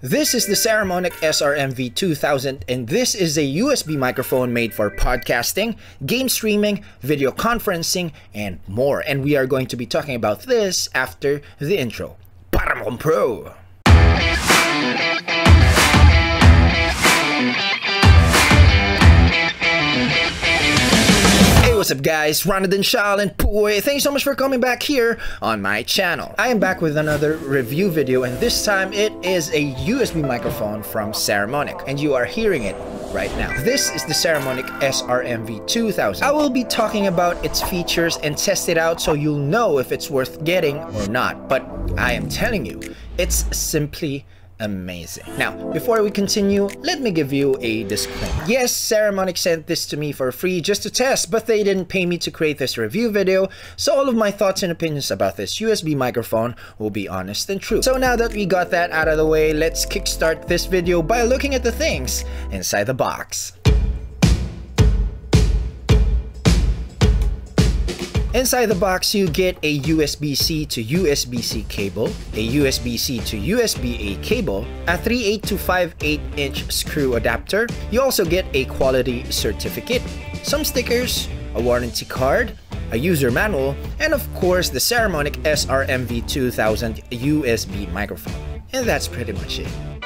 This is the Saramonic SRMV 2000 and this is a USB microphone made for podcasting, game streaming, video conferencing, and more. And we are going to be talking about this after the intro. Paramon Pro! What's up guys? Ryan Audencial and. Thank you so much for coming back here on my channel. I am back with another review video and this time it is a USB microphone from Saramonic and you are hearing it right now. This is the Saramonic SRMV 2000. I will be talking about its features and test it out so you'll know if it's worth getting or not. But I am telling you, it's simply amazing. Now, before we continue, let me give you a disclaimer. Yes, Saramonic sent this to me for free just to test, but they didn't pay me to create this review video, so all of my thoughts and opinions about this USB microphone will be honest and true. So now that we got that out of the way, let's kickstart this video by looking at the things inside the box. Inside the box, you get a USB-C to USB-C cable, a USB-C to USB-A cable, a 3.8 to 5.8 inch screw adapter. You also get a quality certificate, some stickers, a warranty card, a user manual, and of course the Saramonic SRMV 2000 USB microphone. And that's pretty much it.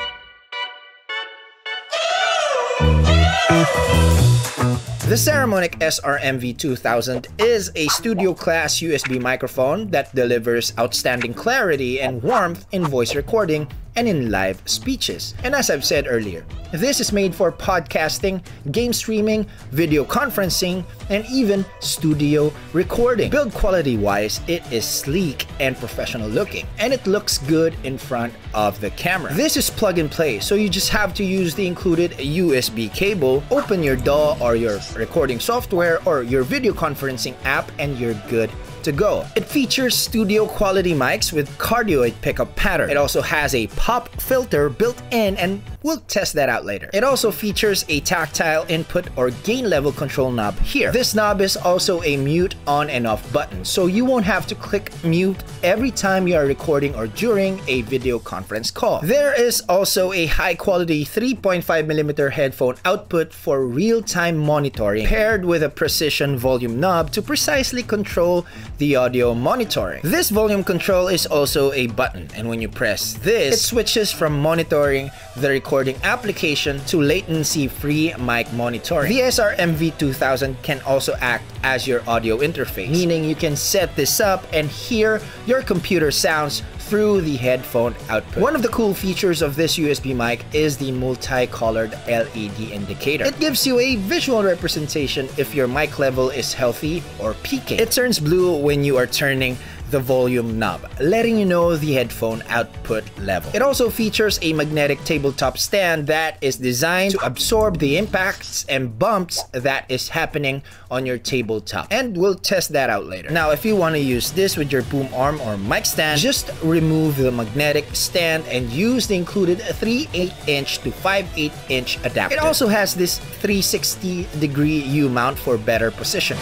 The Saramonic SRMV 2000 is a studio class USB microphone that delivers outstanding clarity and warmth in voice recording and in live speeches. And as I've said earlier, this is made for podcasting, game streaming, video conferencing, and even studio recording. Build quality wise, it is sleek and professional looking, and it looks good in front of the camera. This is plug and play, so you just have to use the included USB cable, open your DAW or your recording software or your video conferencing app, and you're good to go. It features studio quality mics with cardioid pickup pattern. It also has a pop filter built in and we'll test that out later. It also features a tactile input or gain level control knob here. This knob is also a mute on and off button so you won't have to click mute every time you are recording or during a video conference call. There is also a high quality 3.5mm headphone output for real-time monitoring paired with a precision volume knob to precisely control the audio monitoring. This volume control is also a button and when you press this, it switches from monitoring the recording application to latency-free mic monitoring. VSR MV2000 can also act as your audio interface, meaning you can set this up and hear your computer sounds through the headphone output. One of the cool features of this USB mic is the multi-colored LED indicator. It gives you a visual representation if your mic level is healthy or peaking. It turns blue when you are turning the volume knob, letting you know the headphone output level. It also features a magnetic tabletop stand that is designed to absorb the impacts and bumps that is happening on your tabletop. And we'll test that out later. Now, if you want to use this with your boom arm or mic stand, just remove the magnetic stand and use the included 3 8-inch to 5 8-inch adapter. It also has this 360 degree U mount for better position.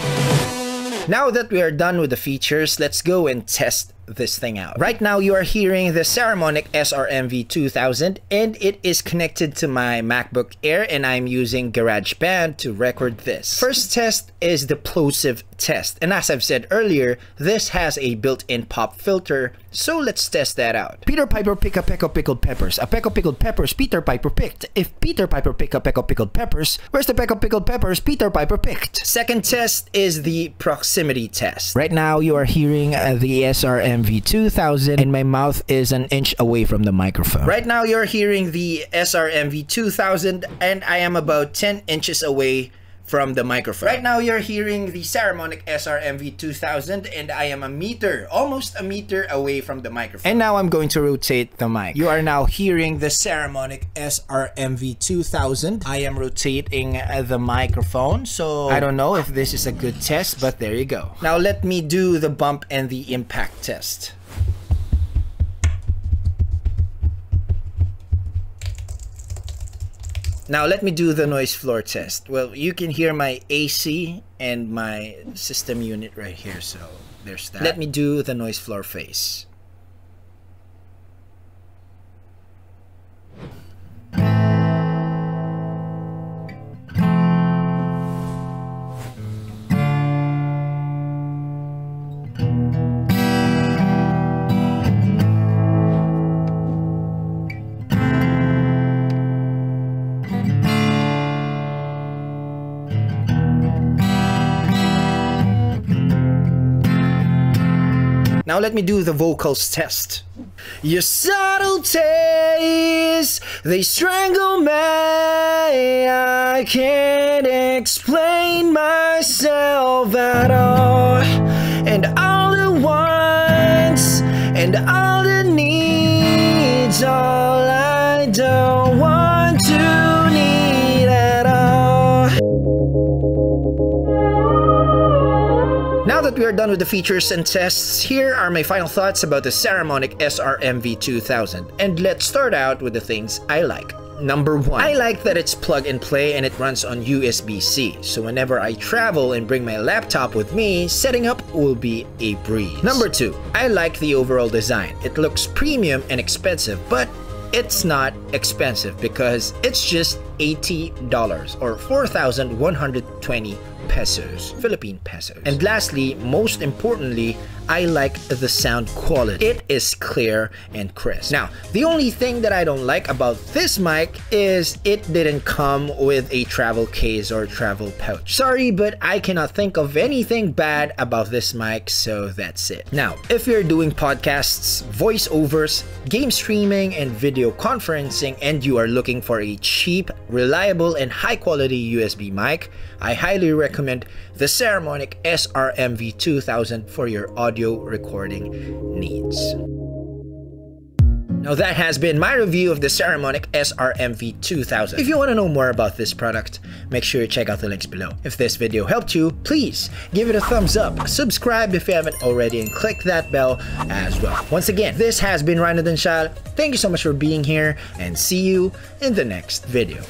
Now that we are done with the features, let's go and test this thing out. Right now, you are hearing the Saramonic SRMV 2000 and it is connected to my MacBook Air and I'm using GarageBand to record this. First test is the plosive test. And as I've said earlier, this has a built-in pop filter, so let's test that out. Peter Piper pick a peck of pickled peppers. A peck of pickled peppers Peter Piper picked. If Peter Piper pick a peck of pickled peppers, where's the peck of pickled peppers Peter Piper picked? Second test is the proximity test. Right now, you are hearing uh, the SRM MV2000 and my mouth is an inch away from the microphone. Right now you're hearing the SRMV2000 and I am about 10 inches away from the microphone. Right now, you're hearing the Saramonic SRMV 2000 and I am a meter, almost a meter away from the microphone. And now I'm going to rotate the mic. You are now hearing the Saramonic SRMV 2000. I am rotating uh, the microphone, so I don't know if this is a good test, but there you go. Now let me do the bump and the impact test. Now let me do the noise floor test. Well, you can hear my AC and my system unit right here, so there's that. Let me do the noise floor phase. Now let me do the vocals test. Your subtleties, they strangle me. I can't explain myself at all. Now that we are done with the features and tests, here are my final thoughts about the Saramonic SRMV 2000. And let's start out with the things I like. Number one, I like that it's plug and play and it runs on USB-C. So whenever I travel and bring my laptop with me, setting up will be a breeze. Number two, I like the overall design. It looks premium and expensive, but it's not expensive because it's just $80 or 4,120 pesos, Philippine pesos. And lastly, most importantly, I like the sound quality. It is clear and crisp. Now, the only thing that I don't like about this mic is it didn't come with a travel case or travel pouch. Sorry, but I cannot think of anything bad about this mic, so that's it. Now, if you're doing podcasts, voiceovers, game streaming, and video conferencing, and you are looking for a cheap, reliable, and high quality USB mic, I highly recommend the Saramonic SRMV 2000 for your audio recording needs. Now that has been my review of the Saramonic SRMV 2000. If you want to know more about this product, make sure you check out the links below. If this video helped you, please give it a thumbs up, subscribe if you haven't already, and click that bell as well. Once again, this has been Ryan Audencial. Thank you so much for being here, and see you in the next video.